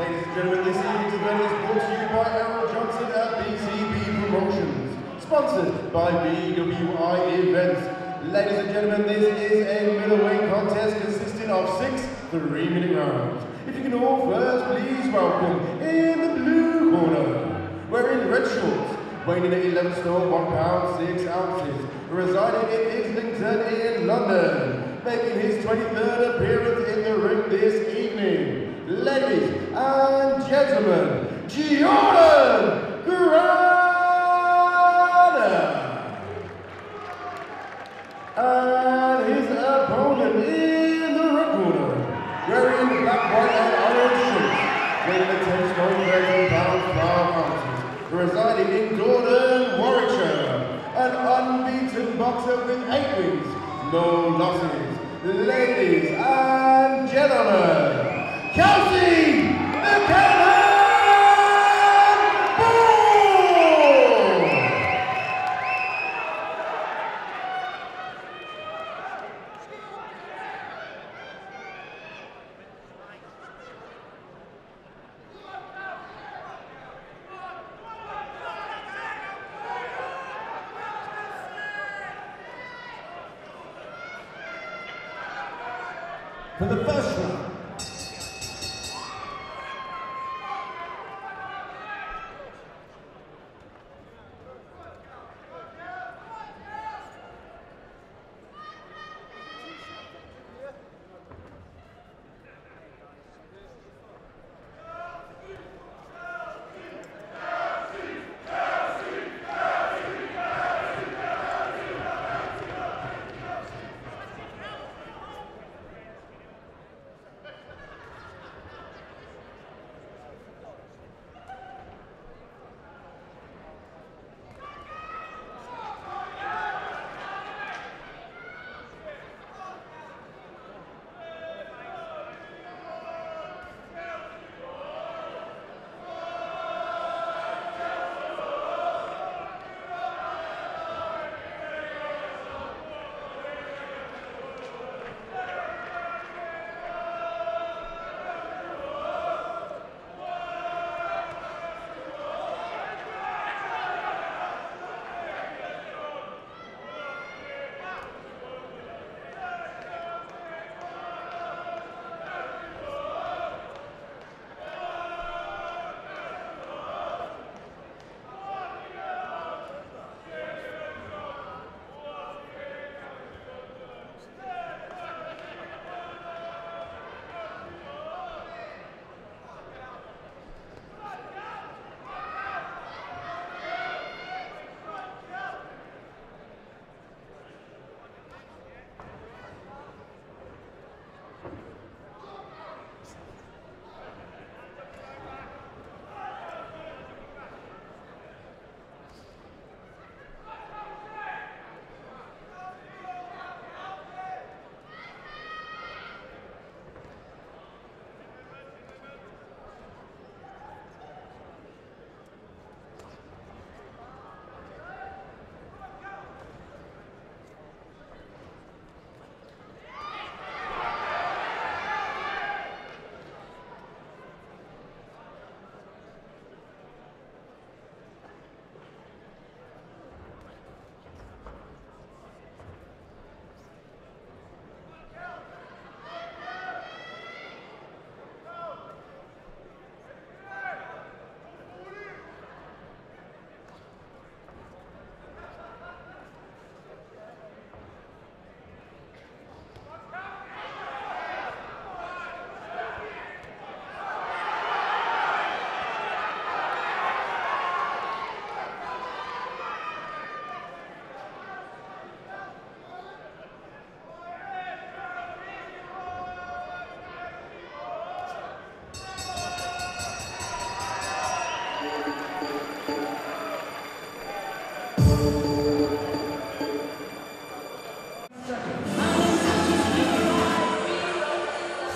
Ladies and gentlemen, this evening's event is brought to you by Errol Johnson at BCB Promotions, sponsored by BWI Events. Ladies and gentlemen, this is a middleweight contest consisting of six three-minute rounds. If you can all first please welcome in the blue corner, wearing red shorts, weighing in at 11 stone, 1 pound 6 ounces, residing in Islington in London, making his 23rd appearance in the ring this evening. Ladies and gentlemen, Jordan Grannum! And his opponent in the red corner, wearing black, white, and orange shorts, weighing at 10 stone, 13 pounds 12 ounces, residing in Gordon, Warwickshire, an unbeaten boxer with eight wins, no losses. Ladies and gentlemen, Kelcie Buchanan Boone! For the first round,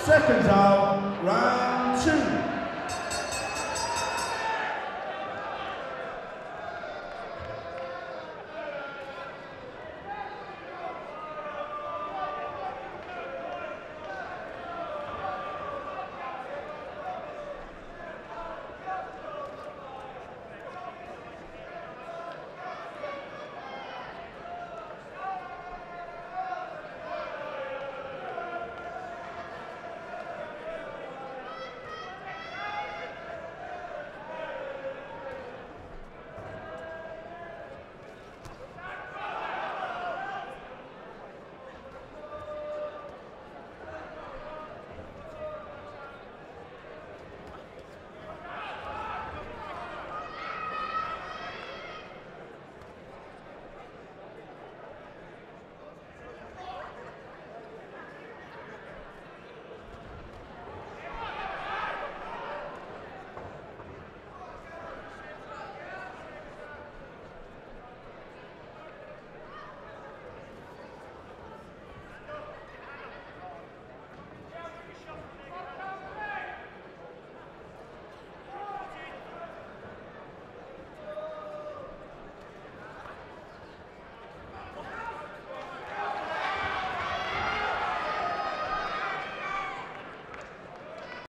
Seconds out, round